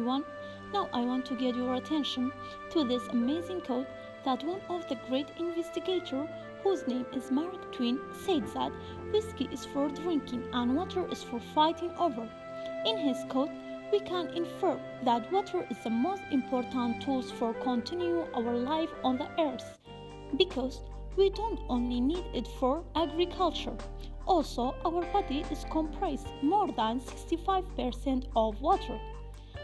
everyone. Now I want to get your attention to this amazing quote that one of the great investigators, whose name is Mark Twain, said that whiskey is for drinking and water is for fighting over. In his quote, we can infer that water is the most important tools for continuing our life on the earth because we don't only need it for agriculture. Also, our body is comprised more than 65% of water.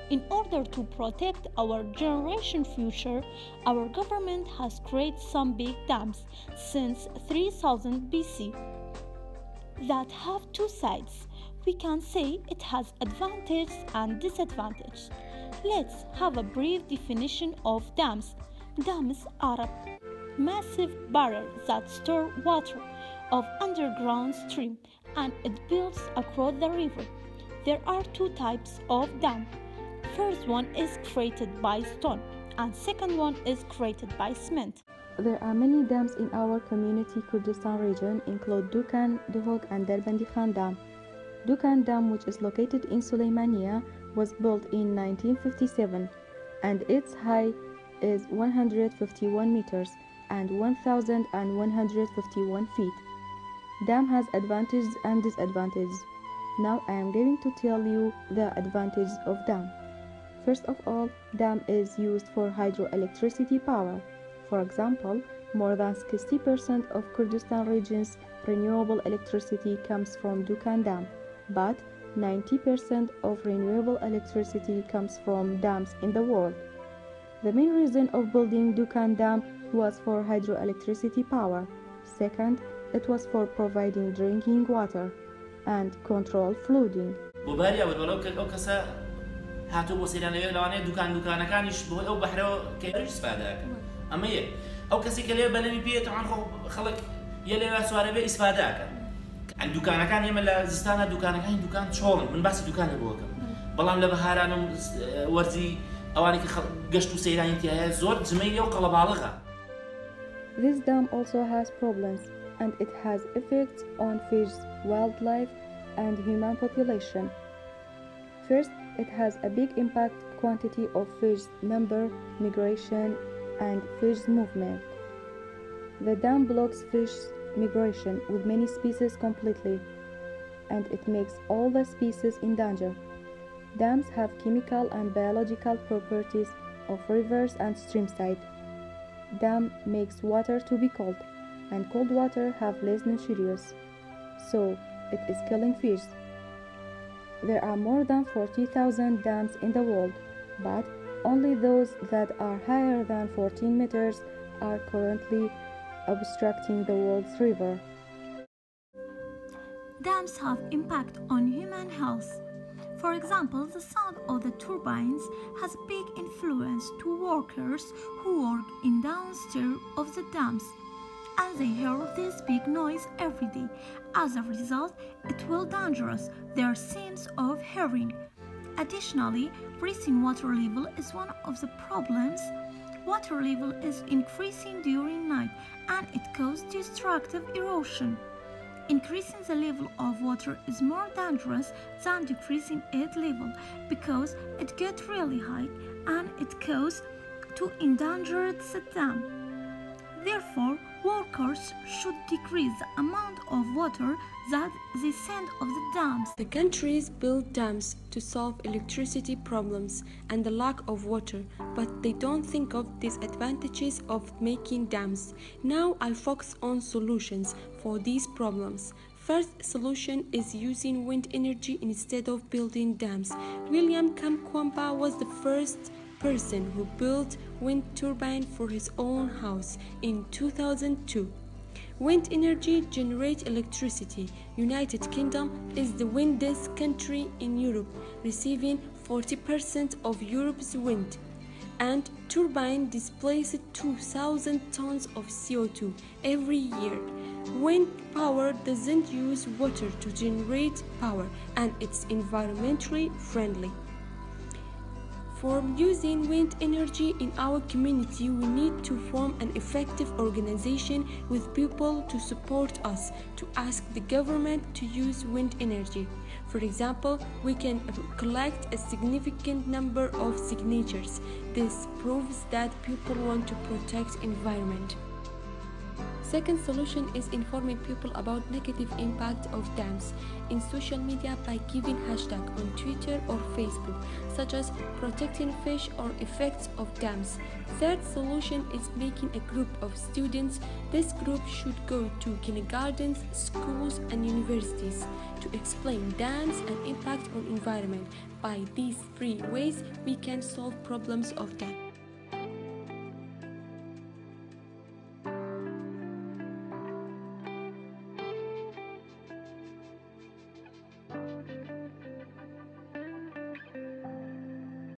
In order to protect our generation future, our government has created some big dams since 3000 BC that have two sides. We can say it has advantages and disadvantages. Let's have a brief definition of dams. Dams are a massive barrel that store water of underground stream and it builds across the river. There are two types of dam First one is created by stone and second one is created by cement. There are many dams in our community Kurdistan region include Dukan, Duhok and Derbandi Khan Dam. Dukan Dam which is located in Suleymania was built in 1957 and its height is 151 meters and 1151 feet. Dam has advantages and disadvantages. Now I am going to tell you the advantages of dam. First of all, dam is used for hydroelectricity power. For example, more than 60% of Kurdistan region's renewable electricity comes from Dukan Dam, but 90% of renewable electricity comes from dams in the world. The main reason of building Dukan Dam was for hydroelectricity power. Second, it was for providing drinking water and control flooding. هاتو بۆ سەیرانەوێ لەوانەیە دوکان دوکانەکانیش بۆ ئەو بەحرەوە کێریش سپاداکە ئەمە یە ئەو کەسی کە لێ بەلەمی پێێتەوان خۆ خەڵک یە لێ سوارە بێ ئیسپاداکە ئەن دوکانەکان ئێمە لە زستانە دوکانەکانی دوکان چۆڵن من باسی دوکانە بۆکەم بەڵام لە بەهارانم وەرزی ئەوانی کە گەشت و سەیرانی تایە زۆر جمەی لێ و قەڵەباڵغا This dam also has problems and it has effects on fish, wildlife and human population. First, it has a big impact quantity of fish number, migration, and fish movement. The dam blocks fish migration with many species completely, and it makes all the species in danger. Dams have chemical and biological properties of rivers and streamside. Dam makes water to be cold, and cold water have less nutrients, so it is killing fish. There are more than 40,000 dams in the world, but only those that are higher than 14 meters are currently obstructing the world's river. Dams have impact on human health. For example, the sound of the turbines has big influence to workers who work in downstairs of the dams this big noise every day. As a result, it will dangerous their sense of hearing. Additionally, rising water level is one of the problems. Water level is increasing during night and it causes destructive erosion. Increasing the level of water is more dangerous than decreasing its level because it gets really high and it causes to endanger the dam. Therefore, workers should decrease the amount of water that they send of the dams. The countries build dams to solve electricity problems and the lack of water, but they don't think of disadvantages of making dams. Now I'll focus on solutions for these problems. First solution is using wind energy instead of building dams. William Kamkwamba was the first person who built wind turbine for his own house in 2002. Wind energy generates electricity. United Kingdom is the windiest country in Europe, receiving 40% of Europe's wind. And turbine displaces 2000 tons of CO2 every year. Wind power doesn't use water to generate power and it's environmentally friendly. For using wind energy in our community, we need to form an effective organization with people to support us to ask the government to use wind energy. For example, we can collect a significant number of signatures. This proves that people want to protect environment. Second solution is informing people about negative impact of dams in social media by giving hashtag on Twitter or Facebook such as protecting fish or effects of dams. Third solution is making a group of students. This group should go to kindergartens, schools and universities to explain dams and impact on environment. By these three ways we can solve problems of dams.